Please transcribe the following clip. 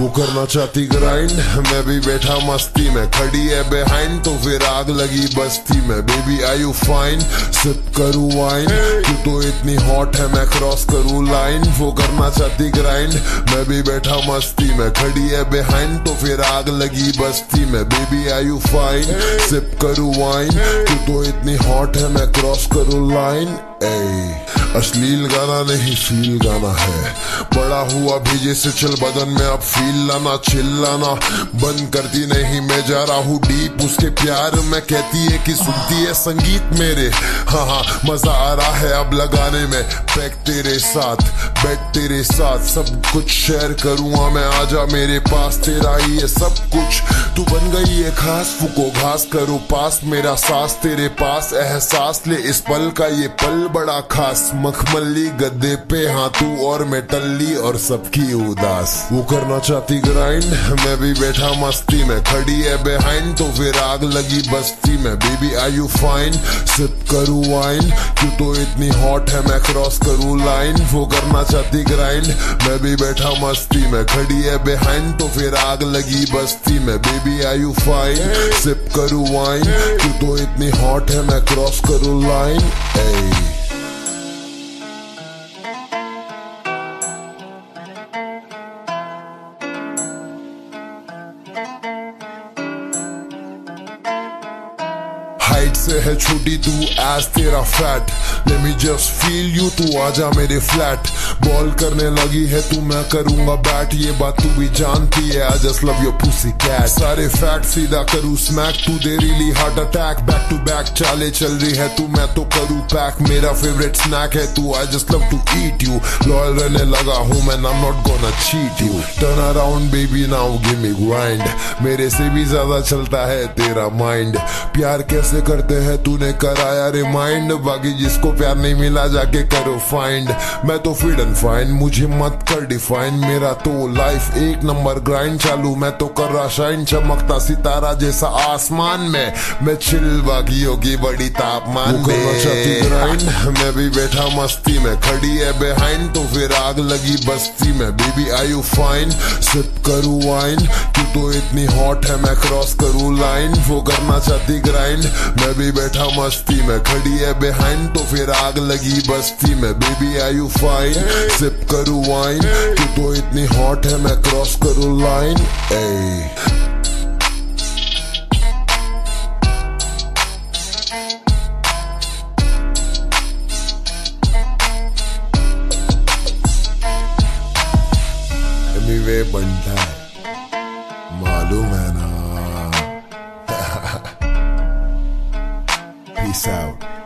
वो करना चाहती ग्राइंड मैं भी बैठा मस्ती में। खड़ी है बिहाइंड तो फिर आग लगी बस्ती में। Baby I you fine sip करूँ वाइन तू तो इतनी हॉट है मैं क्रॉस करूँ लाइन वो करना चाहती ग्राइंड मैं भी बैठा मस्ती में। खड़ी है बिहाइंड तो फिर आग लगी बस्ती में। Baby I you fine sip करूँ वाइन तू तो इतनी हॉट है मैं क्रॉस करूँ लाइन ए अश्लील गाना नहीं फील गाना है। बड़ा हुआ भेजे से चल बदन में, अब फील लाना चिल्लाना बंद करती नहीं मैं, जा रहा हूँ डीप उसके प्यार में कहती है कि सुनती है संगीत मेरे। हाँ हाँ मज़ा आ रहा है अब लगाने में। पैक तेरे साथ, बैठ तेरे साथ। सब कुछ शेयर करूँगा मैं, आजा मेरे पास। तेरा ही है सब कुछ। तू बन गई है खास, फुको घास करो पास। मेरा सास तेरे पास, एहसास ले। इस पल का ये पल बड़ा खास। मखमली गद्दे पे हाँ तू और मैं टल्ली और सबकी उदास। वो करना चाहती ग्राइंड मैं भी बैठा मस्ती में। खड़ी है बिहाइंड तो फिर आग लगी बस्ती में। Baby I you fine sip करूँ वाइन क्यों तो इतनी हॉट है, मैं क्रॉस करूँ लाइन वो करना चाहती ग्राइंड मैं भी बैठा मस्ती में। खड़ी है बिहाइंड तो फिर आग लगी बस्ती में। Baby I you fine sip करूँ वाइन क्यों तो इतनी हॉट है, मैं क्रॉस करूँ लाइन हाइट से है छोटी, तू एज तेरा fat let me just feel you तू आजा मेरे फ्लैट बॉल करने लगी है तू, मैं करूँगा बैट ये बात तू भी जानती है I just love your pussy cat सारे फैक्ट सीधा करूँ स्मैक तू दे really heart attack back to back चाले चल रही है तू, मैं तो करूँ पैक मेरा फेवरेट स्नैक है तू I just love to eat you loyal रहने लगा हूँ मैं I am not gonna cheat you turn around baby now give me grind मेरे से भी ज़्यादा चलता है तेरा माइंड प्यार कैसे करते हैं तूने कराया रिमाइंड बाकी जिसको प्यार नहीं मिला जाके करो फाइंड मैं तो फिट एंड फाइन मुझे मत कर डिफाइन मेरा तो लाइफ एक नंबर ग्राइंड चालू। मैं तो कर रहा शाइन चमकता सितारा जैसा आसमान में। मैं चिल बाकी होगी बड़ी तापमान ग्राइंड मैं। भी बैठा मस्ती में खड़ी है बिहाइंड तो फिर आग लगी बस्ती में। Baby I you fine sip करूँ वाइन तू तो इतनी हॉट है मैं क्रॉस करूँ लाइन वो करना चाहती ग्राइंड मैं भी बैठा मस्ती में। खड़ी है बिहाइंड तो फिर आग लगी बस्ती में। Baby I you fine sip करूँ वाइन तू तो इतनी हॉट है, मैं क्रॉस करूँ लाइन ए बनता Peace out.